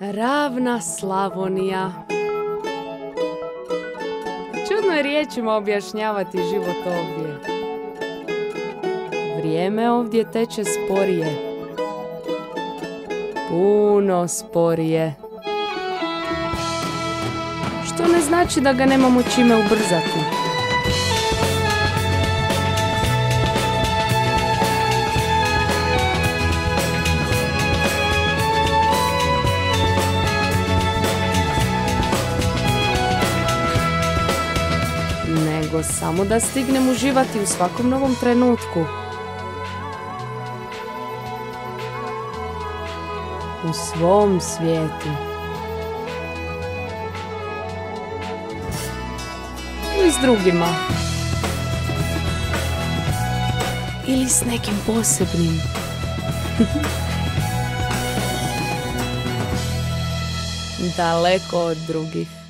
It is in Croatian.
Ravna Slavonija. Čudno je riječima objašnjavati život ovdje. Vrijeme ovdje teče sporije. Puno sporije. Što ne znači da ga nemamo čime ubrzati. Nego samo da stignem uživati u svakom novom trenutku. U svom svijetu. Ili s drugima. Ili s nekim posebnim. Daleko od drugih.